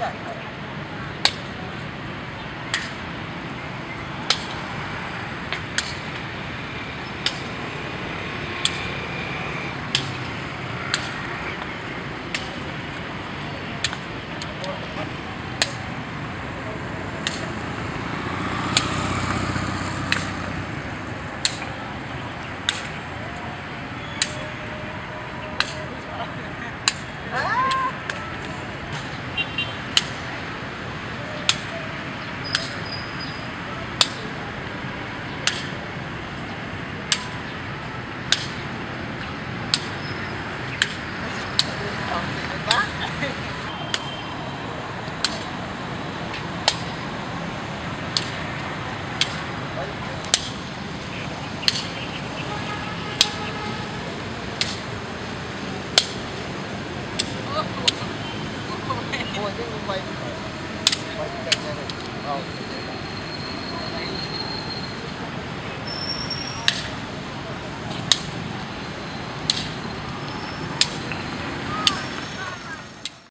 Thank. Quay quay quay quay quay quay